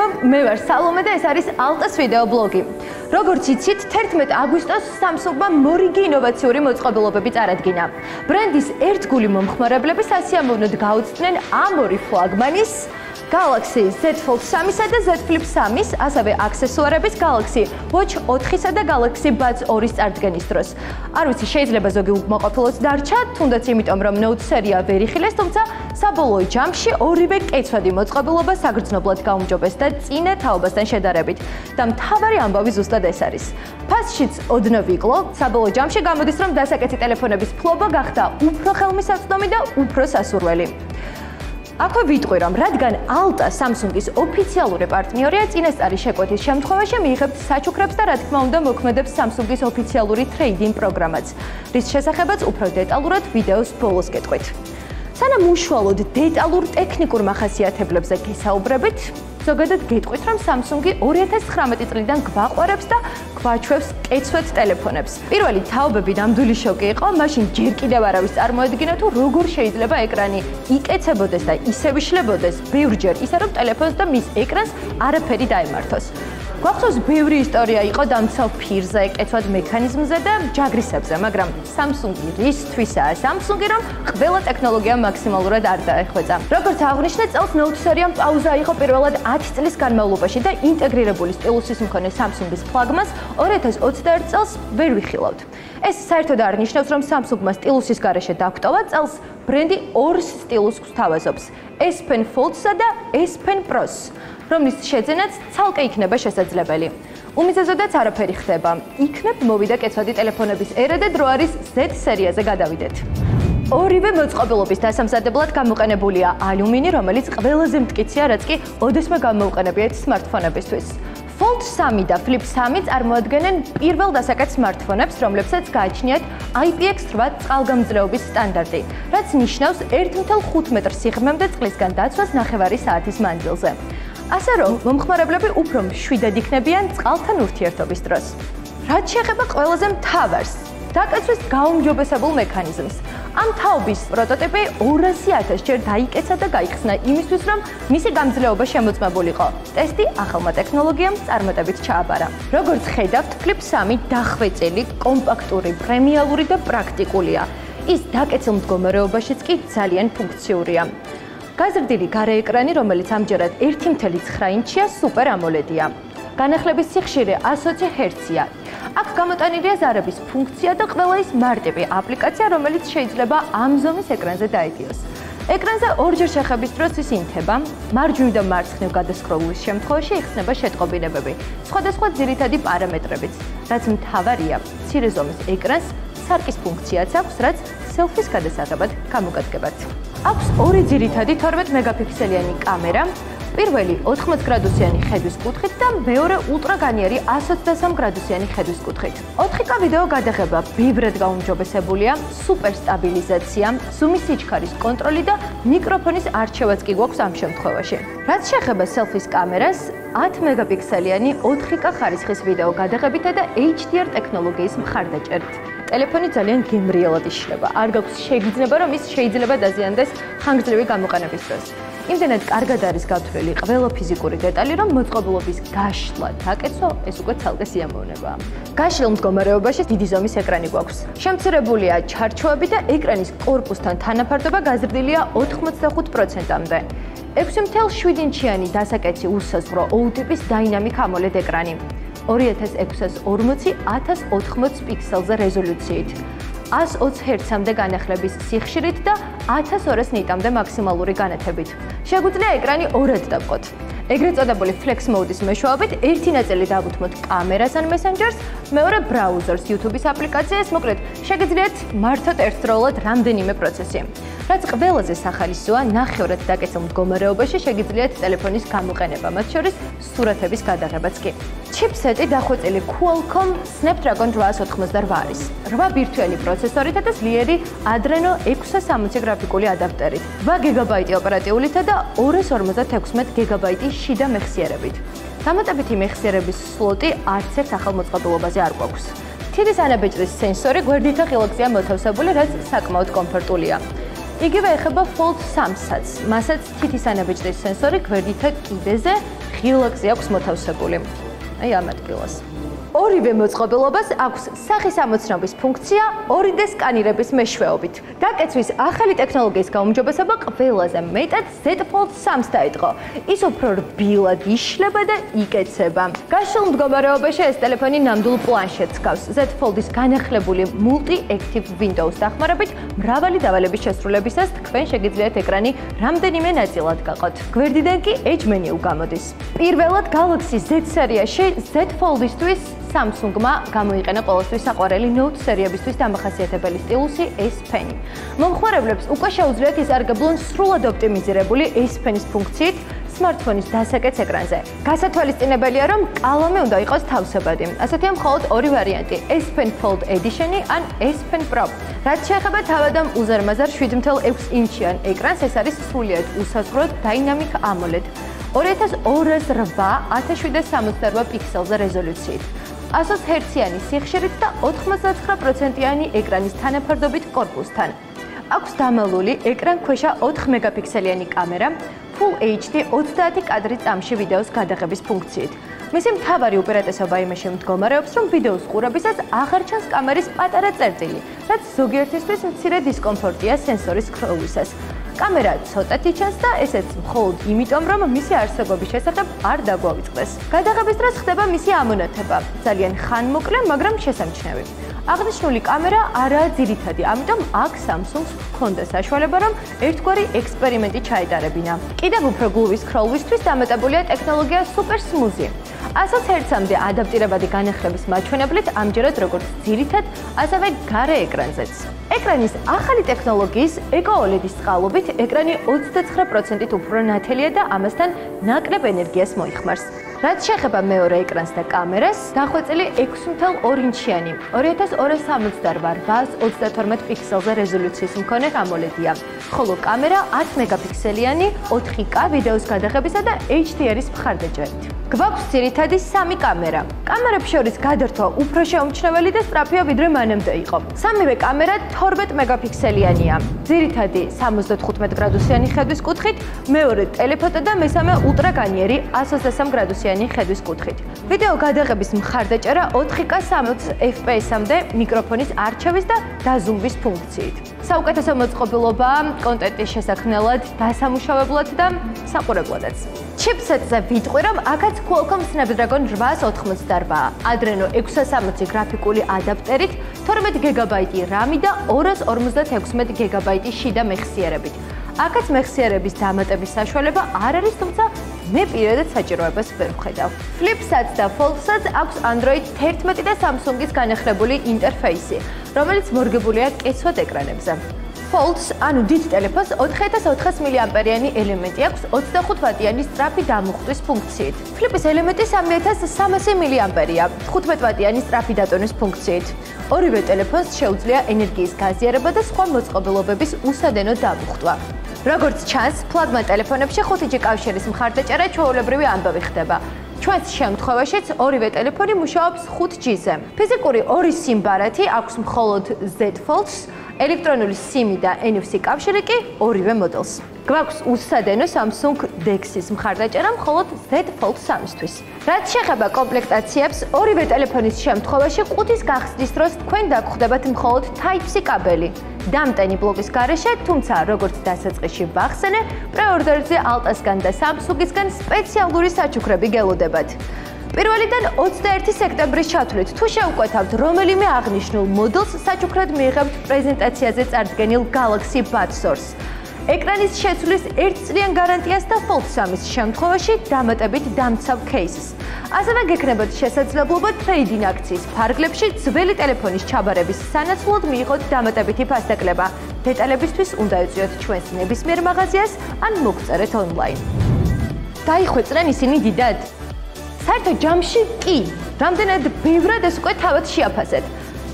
მეგობრებო, მე ვარ სალომე და ეს არის ალტას ვიდეო ბლოგი. როგორც იცით, 11 აგვისტოს Samsung-მა მორიგი ინოვაციური მოწყობილობები წარადგინა. ბრენდის ერთგული მომხმარებლები სასიამოვნოდ გაუცდნენ ამ ორი ფლაგმანის Galaxy Z Fold 3-სა და Z Flip 3-ის, ასევე აქსესუარების Galaxy Watch 4-სა და Galaxy Buds 2-ის წარდგენის დროს. არ ვიცი, შეიძლება ზოგი უკმაყოფილოც დარჩა, თუნდაც იმიტომ, რომ Note სერია ვერ იხილეს, თუმცა საბოლოო ჯამში ორივე კეცვადი მოწყობილობა საგრძნობლად გაუმჯობეს და წინა თაობასთან შედარებით. და მთავარი ამბავი ზუსტად ეს არის. ფასშიც ოდნავ იკლო, საბოლოო ჯამში გამოდის, რომ დასაკეთი ტელეფონების ფლობა გახდა უფრო ხელმისაწვდომი და უფრო სასურველი. აქვე ვიტყვი რომ რადგან Alta Samsung-ის ოფიციალური პარტნიორია, წინასწარი შეკვეთის შემთხვევაში მიიღებთ საჩუქრებს და რა თქმა უნდა მოქმედებს Samsung-ის ოფიციალური ტრეიდინგ პროგრამაც, რის შესახებაც უფრო დეტალურად ვიდეოს ბოლოს გეტყვით. სანამ უშუალოდ დეტალურ ტექნიკურ მახასიათებლებზე გესაუბრებით, ზოგადად გეტყვით, რომ Samsung-ი 2019 წლიდან გვაყვარებს და გვაჩვევს კეცვეთ ტელეფონებს. პირველი თაობები ნამდვილი შოკი იყო, მაშინ ჯერ კიდევ არავის წარმოედგინა თუ როგორ შეიძლება ეკრანი იკეცებოდეს და ისე ვიშლებოდეს ბევრჯერ, ისე რომ ტელეფონს და მის ეკრანს არაფერი დაემართოს. გვახსოვს ბევრი ისტორია იყო დამცავ ფირზე, კეთვად მექანიზმზე და ჯაგრისებზე, მაგრამ Samsung-ი რისთვისაა Samsung-ი, რომ ყველა ტექნოლოგია მაქსიმალურად არ დაეხვეწა. როგორც აღნიშნე, წელს Note სერიამ პაუზა იყო პირველად 10 წლის განმავლობაში და ინტეგრირებული სტილუსის მქონე Samsung-ის ფლაგმას 2021 წელს ვერ ვიხილავთ. ეს საერთოდ არ ნიშნავს, რომ Samsung-მა სტილუსის garaშე დაგვტოვა, წელს ბრენდი ორ სტილუსს გვთავაზობს: S Pen Fold-სა და S Pen Pro-ს. რომლის შეძენაც ცალკე იქნება შესაძლებელი. უმიზეზოდაც არაფერი ხდება. იქნებ მოვიდა კეცვადი ტელეფონების ერა და დრო არის Z სერიაზე გადავიდეთ. ორივე მოწყობილობის დასამზადებლად გამოყენებულია ალუმინი, რომელიც ყველაზე მტკიცეა, რაც კი ოდესმე გამოუყენებიათ smartphone-ებისთვის. Fold 3 და Flip 3 წარმოადგენენ პირველ დასაკეთ smartphone-ებს, რომლებსაც გააჩნიათ IPX8 წყალგამძლეობის სტანდარტი, რაც ნიშნავს 1.5 მეტრ სიღრმემდე წყლისგან დაცვას ნახევარი საათის მანძილზე. ასე რომ მომხმარებლები უფრო მშვიდად იქნებიან წყალთან ურთიერთობის დროს. რაც შეეხება ყველაზე მთავარს, დაკეცვის გაუმჯობესებულ მექანიზმს. ამ თაობის პროტოტიპი 200.000 ჯერ დაიკეცა და გაიხსნა იმისთვის, რომ მისი გამძლეობა შემოწმებულიყო. ტესტი ახალმა ტექნოლოგიამ წარმატებით ჩააბარა. როგორც ხედავთ, Flip 3 დახვეწილი, კომპაქტური, პრემიალური და პრაქტიკულია. ის დაკეცილ მდგომარეობაშიც კი ძალიან ფუნქციურია. გაზრდილი გარე ეკრანი, რომელიც ამჯერად 1.9 ინჩია, Super AMOLED-ია. განახლების სიხშირე 120 Hz-ია. აქ გამოტანილია ზარების ფუნქცია და ყველა ის მარტივი აპლიკაცია, რომელიც შეიძლება ამ ზომის ეკრანზე დაედიოს. ეკრანზე ორჯერ შეხების დროს ის ინთება, მარჯვნივ და მარცხნივ გადასკროლვის შემთხვევაში იხსნება შეტყობინებები, სხვადასხვა ძირითადი პარამეტრებიც, რაც მთავარია, მცირე ზომის ეკრანს სარკის ფუნქციაც აქვს, რაც სელფის გადასაღებად გამოგადგებათ. აქვს ორი ძირითადი 12 მეგაპიქსელიანი კამერა. პირველი 80 გრადუსიანი ხედვის კუთხით და მეორე ულტრაგანიერი 123 გრადუსიანი ხედვის კუთხით. 4K ვიდეო გადაღება ბიბრად გაუმჯობესებულია, სუპერ სტაბილიზაცია, ზუმის სიჩქარის კონტროლი და მიკროფონის არჩევაც კი გვაქვს ამ შემთხვევაში. რაც შეეხება სელფის კამერას, 10 მეგაპიქსელიანი 4K ხარისხის ვიდეო გადაღებითა და HDR ტექნოლოგიის მხარდაჭერით. ტელეფონი ძალიან გემრიელად იშლება. არ გაქვს შეგრძნება, რომ ის შეიძლება დაზიანდეს ხანგრძლივი გამოყენების დროს. იმდენად კარგად არის გათვლილი ყველა ფიზიკური დეტალი, რომ მოწყობილობის გაშლა, დაკეცო, ეს უკვე ცალკე სიამოვნებაა. გაშლილ მდგომარეობაში დიდი ზომის ეკრანი გვაქვს. შემცირებულია ჩარჩოები და ეკრანის корпуსთან თანაფარდობა გაზრდილია 85%-ამდე. 6.7 ინჩიანი დასაკეცი უსაზღვრო OLED-ის დაინამიკ AMOLED ეკრანი. 2640-1080 პიქსელზე რეზოლუციით. 120 Hz-მდე განახლების სიხშირით და 1200 ნიტამდე მაქსიმალური განათებით. შეგვიძლია ეკრანი ორად დავყოთ. ეგრეთ წოდებული flex mode-ის მეშვეობით ერთი ნაწილი დავუთმოთ კამერას ან messenger-ს, მეორე ბრაუზერს, YouTube-ის აპლიკაციას, მოკლედ, შეგიძლიათ მართოთ ერთდროულად რამდენიმე პროცესი. რაც ყველაზე სახალისოა, ნახევრად დაკეცილ მდგომარეობაში შეგიძლიათ ტელეფონის გამოყენება, მათ შორის სურათების გადაღებაც კი. ჩიპსეტი დახვეწილი Qualcomm Snapdragon 888 არის. 8 ბირთვიანი პროცესორითა და ძლიერი Adreno 660 გრაფიკული ადაპტერით. 8 GB ოპერატიულითა და 256 GB შიდა მეხსიერებით. დამატებითი მეხსიერების სლოტი არც ერთ ახალ მოწყობილობაზე არ გვაქვს. თითის ანაბეჭდის სენსორი გვერდითა ხილოქსია მოთავსებული, რაც საკმაოდ კომფორტულია. იგივე ეხება Fold 3-საც. მასაც თითის ანაბეჭდის სენსორი გვერდითა კიდეზე ღილაკზე აქვს მოთავსებული. აი ამ ადგილას. ორივე მოწყობილობას აქვს სახის ამოცნობის ფუნქცია 2D სკანირების მეშვეობით. დაკეცვის ახალი ტექნოლოგიის გაუმჯობესება ყველაზე მეტად Z Fold 3-ს დაიწყო. ის უფრო რბილად იშლება და იკეცება. გაშლილ მდგომარეობაში ეს ტელეფონი ნამდვილ პლანშეტს გავს. Z Fold-ის განახლებული Multi-Active Windows დახმარებით მრავალი დავალების შესრულებისას თქვენ შეგიძლიათ ეკრანი რამდენიმე ნაწილად გაყოთ. გვერდიდან კი Edge menu გამოდის. პირველად Galaxy Z სერიაში Z Fold-ისთვის Samsung-მა გამოიყენა ყოველთვის საყვარელი Note სერიებისთვის დამახასიათებელი სტილუსი S Pen. მომხმარებლებს უკვე შეუძლიათ ისარგებლონ სრულად ოპტიმიზირებული S Pen-ის ფუნქციით smartphone-ის დასაკეც ეკრანზე. გასათვალისწინებელია, რომ კალამი უნდა იყოს თავსებადი. ასეთია მხოლოდ ორი ვარიანტი: S Pen Fold Edition-ი ან S Pen Pro. რაც შეეხება თავადამ უზარმაზარ 7.6 ინჩიან ეკრანს, ეს არის სრულიად უსაზღვროდ Dynamic AMOLED 2208 1768 პიქსელზე რეზოლუციით. ასოცჰერციანი სიხშირით და 99%-იანი ეკრანის თანაფარდობით корпуსთან. აქვს დამალული ეკრანქვეშა 4 მეგაპიქსელიანი კამერა, Full HD 30 კადრი წამში ვიდეოს გადაღების ფუნქციით. მისი მთავარი უპირატესობა იმაში მდგომარეობს, რომ ვიდეოს ყურებისას აღარ ჩანს კამერის პატარა წერტილი, რაც ზოგიერთისთვის მცირე დისკომფორტია სენსორის ხროვისას. კამერა ცოტათი ჩანს და ესეც მხოლოდ იმიტომ, რომ მისი არსებობის შესახებ არ დაგვავიწყდეს. გადაღების დროს ხდება მისი ამონათება. ძალიან ხანმოკლე, მაგრამ შესამჩნევი. აღნიშნული კამერა არაა ძირითადი, ამიტომ აქ Samsung-ს ჰქონდა საშუალება, რომ ერთგვარი ექსპერიმენტი ჩაეტარებინა. კიდევ უფრო გლუვის ქროვლისთვის დამეტებულია ტექნოლოგია Super Smoothie. 100 ჰერცამდე ადაპტირებადი განახლების მაჩვენებლით ამჯერად როგორც ძირითად, ასევე გარე ეკრანზეც. ეკრანის ახალი ტექნოლოგიის OLED-ის წყალობით ეკრანი 29%-ით უფრო ნათელია და ამასთან ნაკლებ ენერგიას მოიხმარს. რაც შეეხება მეორე ეკრანს და კამერას, დახვეწილი 6.2 ინჩიანი 2268-832 პიქსელზე რეზოლუციის მქონე AMOLED-ია, ხოლო კამერა 10 მეგაპიქსელიანი 4K ვიდეოს გადაღებისა და HDR-ის მხარდაჭერით. გვაქვს ძირითადი სამი კამერა. კამერებს შორის გადართვა უფრო შეუმჩნეველი და სწრაფია ვიდრე მანამდე იყო. სამივე კამერა 12 მეგაპიქსელიანია. ძირითადი 75 გრადუსიანი ხედვის კუთხით, მეორე ტელეფოტო და მესამე ულტრაგანიერი 123 გრადუსიანი ხედვის კუთხით. ვიდეო გადაღების მხარდაჭერა 4K 60 FPS-მდე მიკროფონის არჩევის და დაზუმვის ფუნქციით. საუკეთესო მოწყობილობა კონტენტის შესაქმნელად, დასამუშავებლად და საყურებლადაც. ჩიპსეტზე ვიტყვი, რომ აქაც Qualcomm Snapdragon 888, Adreno 660 გრაფიკული ადაპტერით, 12 GB RAM და 256 GB შიდა მეხსიერებით. აქაც მეხსიერების დამატების საშუალება არ არის, თუმცა მე პირადად საჭიროებას ვერ ვხედავ. Flipsat და Foldსაც აქვს Android 11 და Samsung-ის განახლებული ინტერფეისი, რომელიც მორგებულია კეცვად ეკრანებზე. Folds, ანუ დიდ ტელეფონს 4400 მAh-იანი ელემენტი აქვს 25 ვატიანი სწრაფი დამუხტვის ფუნქციით. Flip-ის ელემენტი 3300 mAh-ია 15 ვატიანი სწრაფი დატონის ფუნქციით. ორივე ტელეფონს შეუძლია ენერგიის გაზიარება და სხვა მოწყობილობების უსადენო დამუხტვა. როგორც ჩანს, ფლაგმან ტელეფონებში 5G კავშირის მხარდაჭერა ჩვეულებრივი ამბავი ხდება. ჩვენს შემთხვევაშიც ორივე ტელეფონი მუშაობს 5G-ზე. ფიზიკური ორი SIM ბარათი აქვს მხოლოდ Z Fold-ს ელექტრონული SIM და NFC კავშირი კი ორივე მოდელს. გვაქვს უსადენო Samsung DeX-ის მხარდაჭერა მხოლოდ Z Fold 3-ისთვის. რაც შეეხება კომპლექტაციებს, ორივე ტელეფონის შემთხვევაში ყუთის გახსნის დროს თქვენ დაგხვდებათ მხოლოდ Type-C კაბელი. დამტენი ბლოკის გარეშე, თუმცა როგორც დასაწყისში ვახსენე, პრეორდერზე Altas-გან და Samsung-ისგან სპეციალური საჩუქრები გელოდებათ. პირველიდან 21 სექტემბრის ჩათვლით თუ შევკვეთავთ რომელიმე აღნიშნულ მოდელს, საჩუქრად მიიღებთ პრეზენტაციაზე წარდგენილ Galaxy Buds Source. ეკრანის შეცვლის ერთწლიან გარანტიას და Fold 3-ის შემთხვევაში დამატებით დამცავ кейსს. ასევე გეკნებათ შესაძლებლობა ტრეიდინგ აქციის ფარგლებში ძველი ტელეფონის ჩაბარების სანაცვლოდ მიიღოთ დამატებითი ფასდაკლება. დეტალებისთვის უნდა ეწიოთ ჩვენს ნებისმიერ მაღაზიას ან მოგწერეთ ონლაინ. დაიხვეწრენ ისინი დიდად. საერთო ჯამში კი, რამდენად ბევრად ეს უკვე თავად შეაფასეთ.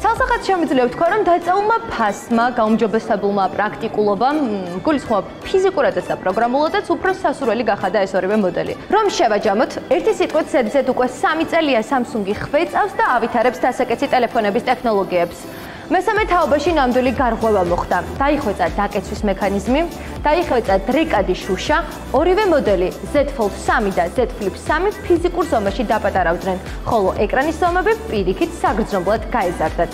ცალსახად შემიძლია ვთქვა, რომ დაწაულმა ფასმა, გაუმჯობესებულმა პრაქტიკულობამ, გულისხმობ ფიზიკურადაც და პროგრამულადაც უფრო სასურველი გახადა ეს ორივე მოდელი. რომ შევაჯამოთ, ერთი სიტყვით სედიზეთ უკვე 3 წელია Samsung-ი ხვეწავს და ავითარებს დასაკეცი ტელეფონების ტექნოლოგიებს. მესამე თაობაში ნამდვილი გარღვევა მოხდა. დაიხვეწა დაკეცვის მექანიზმი, დაიხვეწა დრეკადი შუშა, ორივე მოდელი Z Fold 3 და Z Flip 3 ფიზიკურ ზომაში დაპატარავდნენ, ხოლო ეკრანის ზომები პირიქით საგრძნობლად გაეზარდათ.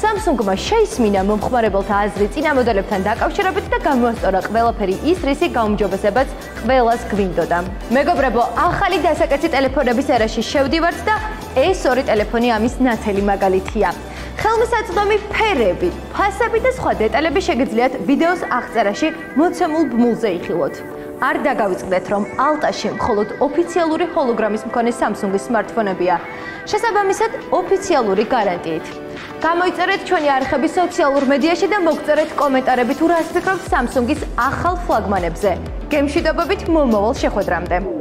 Samsung-მა შეისმინა მომხმარებელთა აზრი წინა მოდელებთან დაკავშირებით და გამოასწორა ყველაფერი ის, რისი გაუმჯობესებაც ყველას გვინდოდა. მეგობრებო, ახალი დასაკეთე ტელეფონების ერაში შევდივართ და ეს ორი ტელეფონი ამის ნათელი მაგალითია. ხელმისაწვდომი ფერები, ფასები და სხვა დეტალები შეგიძლიათ ვიდეოს აღწერაში მოცემულ ბმულზე იხილოთ. არ დაგავიწყდეთ, რომ ალტაში მხოლოდ ოფიციალური ჰოლოგრამის მქონე Samsung-ის smartphone-ებია. შესაბამისად, ოფიციალური გარანტიით. გამოიწერეთ ჩვენი არხები სოციალურ მედიაში და მოგწერეთ კომენტარები თუ რას ფიქრობთ Samsung-ის ახალ ფლაგმანებზე. გემშვიდობებით მომავალ შეხვედრამდე.